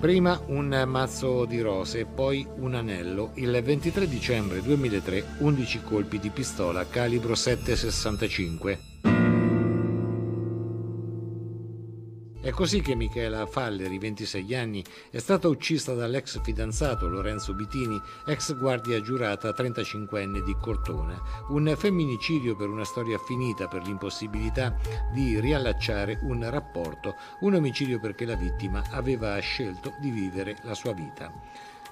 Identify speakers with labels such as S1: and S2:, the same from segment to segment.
S1: Prima un mazzo di rose, poi un anello. Il 23 dicembre 2003 11 colpi di pistola calibro 765. È così che Michela Falleri, 26 anni, è stata uccisa dall'ex fidanzato Lorenzo Bitini, ex guardia giurata 35enne di Cortona. Un femminicidio per una storia finita per l'impossibilità di riallacciare un rapporto, un omicidio perché la vittima aveva scelto di vivere la sua vita.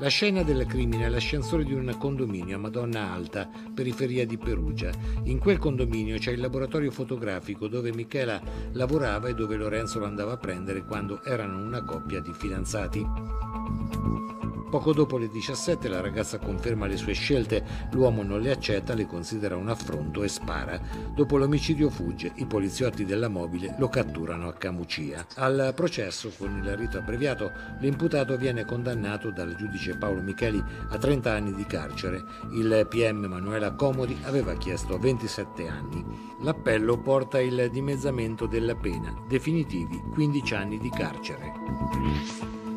S1: La scena del crimine è l'ascensore di un condominio a Madonna Alta, periferia di Perugia. In quel condominio c'è il laboratorio fotografico dove Michela lavorava e dove Lorenzo lo andava a prendere quando erano una coppia di fidanzati. Poco dopo le 17 la ragazza conferma le sue scelte, l'uomo non le accetta, le considera un affronto e spara. Dopo l'omicidio fugge, i poliziotti della mobile lo catturano a Camucia. Al processo, con il rito abbreviato, l'imputato viene condannato dal giudice Paolo Micheli a 30 anni di carcere. Il PM Manuela Comodi aveva chiesto 27 anni. L'appello porta il dimezzamento della pena, definitivi 15 anni di carcere.